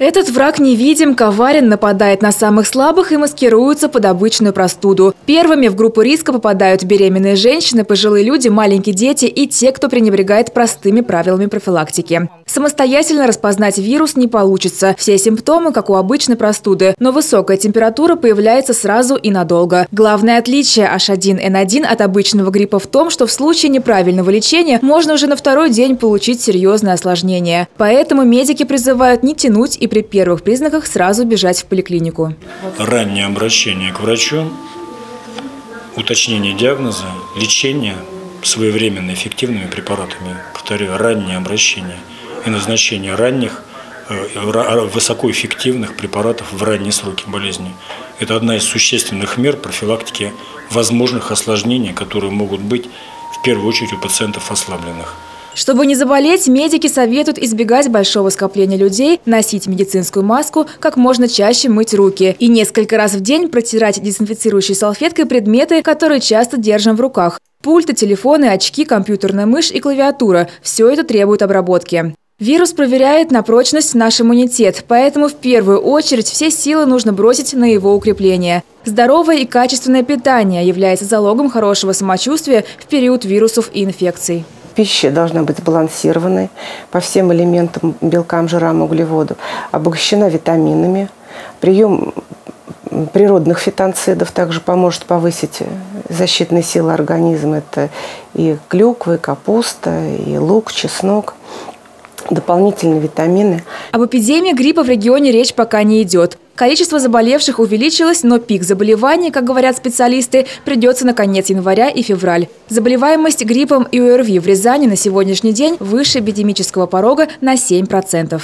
Этот враг невидим, коварен, нападает на самых слабых и маскируется под обычную простуду. Первыми в группу риска попадают беременные женщины, пожилые люди, маленькие дети и те, кто пренебрегает простыми правилами профилактики. Самостоятельно распознать вирус не получится. Все симптомы, как у обычной простуды, но высокая температура появляется сразу и надолго. Главное отличие H1N1 от обычного гриппа в том, что в случае неправильного лечения можно уже на второй день получить серьезное осложнение. Поэтому медики призывают не тянуть и при первых признаках сразу бежать в поликлинику. Раннее обращение к врачу, уточнение диагноза, лечение своевременно эффективными препаратами. Повторяю, раннее обращение и назначение ранних э, высокоэффективных препаратов в ранние сроки болезни. Это одна из существенных мер профилактики возможных осложнений, которые могут быть в первую очередь у пациентов ослабленных. Чтобы не заболеть, медики советуют избегать большого скопления людей, носить медицинскую маску, как можно чаще мыть руки и несколько раз в день протирать дезинфицирующей салфеткой предметы, которые часто держим в руках. Пульты, телефоны, очки, компьютерная мышь и клавиатура – все это требует обработки. Вирус проверяет на прочность наш иммунитет, поэтому в первую очередь все силы нужно бросить на его укрепление. Здоровое и качественное питание является залогом хорошего самочувствия в период вирусов и инфекций. Пища должна быть сбалансированной по всем элементам, белкам, жирам, углеводам, обогащена витаминами. Прием природных фитонцидов также поможет повысить защитные силы организма. Это и клюква, и капуста, и лук, чеснок дополнительные витамины. Об эпидемии гриппа в регионе речь пока не идет. Количество заболевших увеличилось, но пик заболеваний, как говорят специалисты, придется на конец января и февраль. Заболеваемость гриппом и ОРВИ в Рязани на сегодняшний день выше эпидемического порога на 7%.